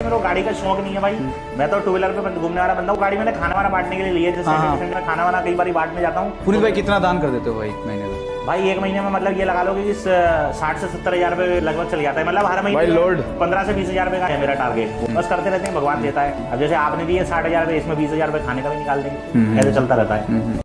मेरे को गाड़ी का शौक नहीं है भाई। मैं तो टू व्हीलर पे घूमने वाला बंदा हूँ गाड़ी मैंने खाना वाना बांटने के लिए लिए जैसे हाँ, हाँ। खाना वाना कई बार बांटने जाता हूँ। पुनीत भाई कितना दान कर देते हो भाई एक महीने में? भाई एक महीने में मतलब ये लगा लो कि साठ से सत्तर हज़ार रुपए लगभग चल जाता है। मतलब हर महीने लोड। पंद्रह से बीस हज़ार रुपए का है मेरा टारगेट हम्म। बस करते रहते हैं भगवान देता है। अब जैसे आपने दिए साठ हज़ार रुपए इसमें बीस हज़ार रुपए खाने का भी निकाल देंगे। हम्म, हम्म। ऐसे चलता रहता है।